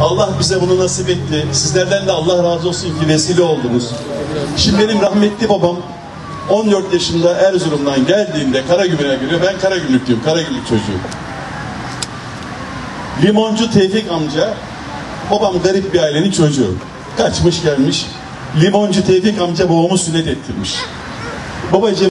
Allah bize bunu nasip etti. Sizlerden de Allah razı olsun ki vesile oldunuz. Şimdi benim rahmetli babam 14 yaşında Erzurum'dan geldiğinde Karagümrük'e giriyor. Ben Karagümrüklüyüm, Karagümrük çocuğu. Limoncu Tevfik amca, babam garip bir ailenin çocuğu. Kaçmış gelmiş. Limoncu Tevfik amca babamı sünnet ettirmiş. Babacığım